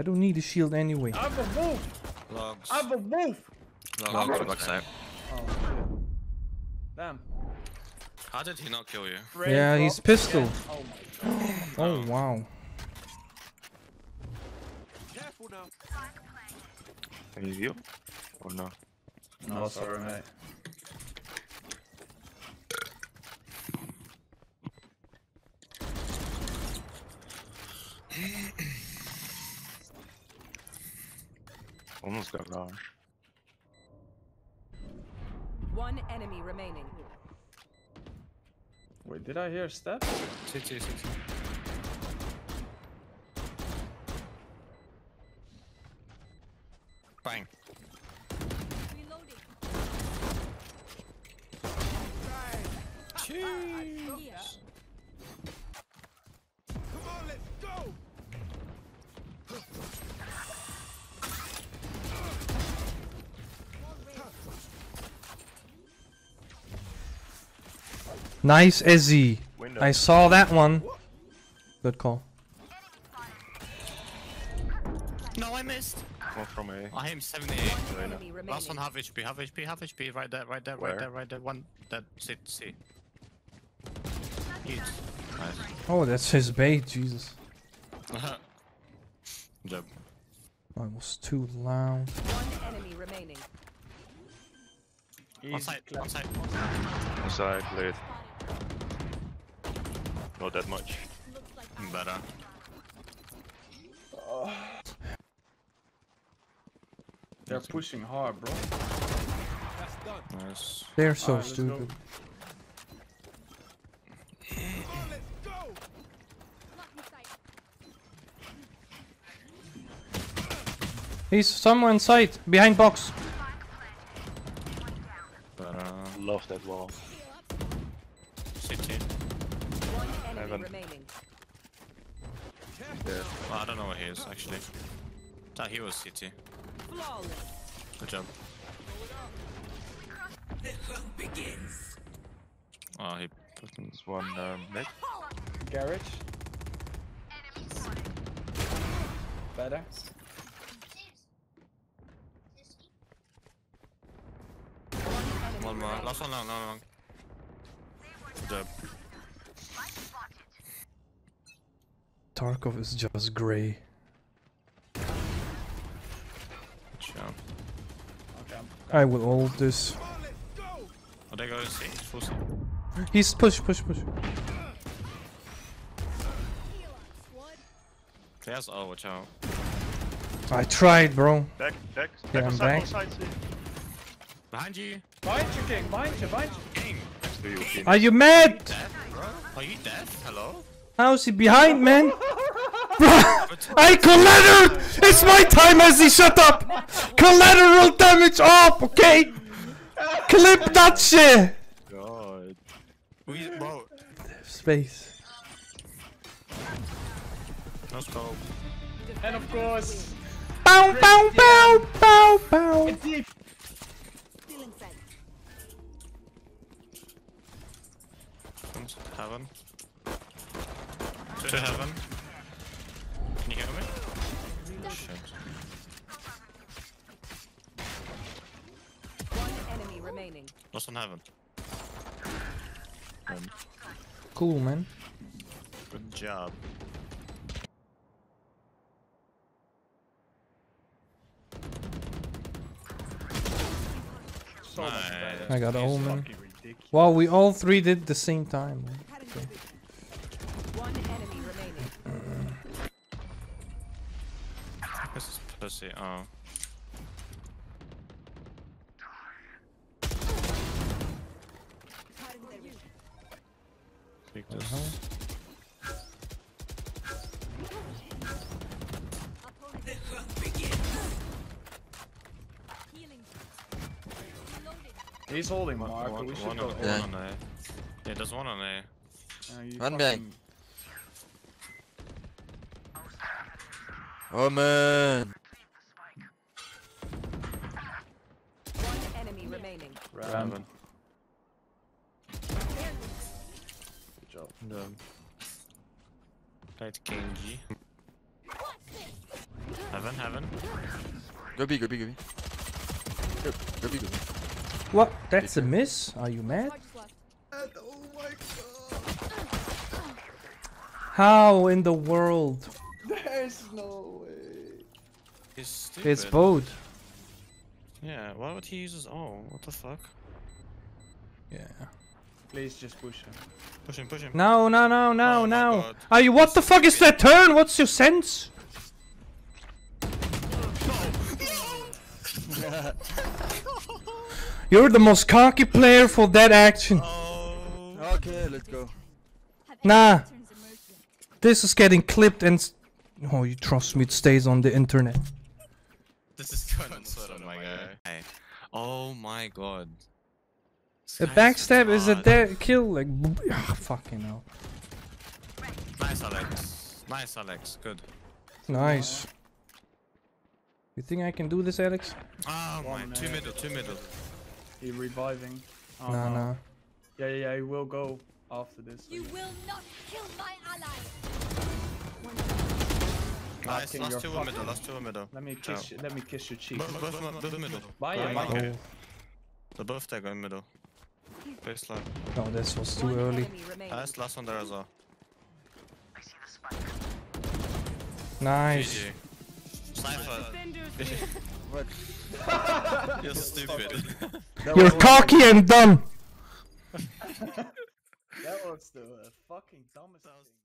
I don't need a shield anyway. I have a wolf! Logs. I have a wolf! Logs, logs, backside. Oh. Damn. How did he not kill you? Brain Yeah, he's pistol. again. Oh my god. Oh wow. Can you heal? Or no? No, sorry, mate. Almost got large. One enemy remaining. Wait, did I hear steps? CT, CT. Bang. Nice Ezzy. Window. I saw that one. Good call. No, I missed. One from A. I am 78. One. Last one half HP, half HP, half HP. Right there, right there, Where? right there, right there. One that sit C. Huge. Nice. Oh, that's his bait. Jesus. Job. I was too loud. One enemy remaining. On Easy side, clap. on side. Inside, late. Not that much. Better. Uh, They're pushing hard, bro. Nice. They're so Alright, stupid. He's somewhere inside, behind box. Better. Uh, love that wall. CT. One enemy Heaven. remaining. There. Well, I don't know where he is actually. Ah, he was CT. Good job. Oh, he put There's one um, mid. Garage. Better. one more. Last one long, long, long. Good job. Tarkov is just gray. Good job. Okay, I'm will hold this. Oh, they go C. Full He's push, push, push. Clears. Oh, watch out. I tried, bro. Back, back. Yeah, back I'm side, back. side, see. Behind you. Behind you, King! Behind you, behind you! King. Next to you, Keen. Are you mad? Deaf, bro? Are you deaf? Hello? How's he behind, man? I collateral! It's my time, Ezzy, shut up! Collateral damage off, okay? Clip that shit! God. We, bro. Space. No scope. And of course, Bow, bow, bow, bow, bow. Heaven. To heaven. Can you hear me? Shit. One enemy remaining. Lost on heaven. Um, cool, man. Good job. So Nice. I got It's Omen. Wow, we all three did the same time. man. One This is pussy. Oh. Take this. He's holding One, Mark, one, we should one go. on, Yeah. one on A. Yeah, there's one on A. Uh, you One fucking- Oh man! Remaining. Ram. Heaven. Good job. Done. Played King G. Heaven. Heaven, heaven. Go B, go B, go B. Go, go B, go B. What? That's a miss? Are you mad? Oh my god. How in the world? There's no way. He's stupid. It's both. Yeah, why would he use his Oh, what the fuck? Yeah. Please just push him. Push him, push him. No, no, no, no, Oh no. Are you? What the fuck is that turn? What's your sense? You're the most cocky player for that action. Oh. Okay, let's go. Nah. This is getting clipped and. s- Oh, you trust me? It stays on the internet. This is going on Oh my god. A This guy backstab is a dead kill. Like, b- ah, fucking hell. Nice, Alex. Nice, Alex. Good. Nice. You think I can do this, Alex? Oh my. One Two middle, two middle. He reviving. Oh, Nah, no. nah. Yeah, yeah, yeah, he will go after this. You will not kill my ally. Nice. Last two fucking- middle, last two middle. Let me Ciao. kiss you, let me kiss your cheek. Both, both, both, both middle. Bye, Go, yeah, Mike. Oh, They're both there going middle. Baseline. no, this was too One early. Nice, last one there as well. Nice. GG. Cypher. You're stupid. You're cocky and dumb. That was the uh, fucking dumbest thing.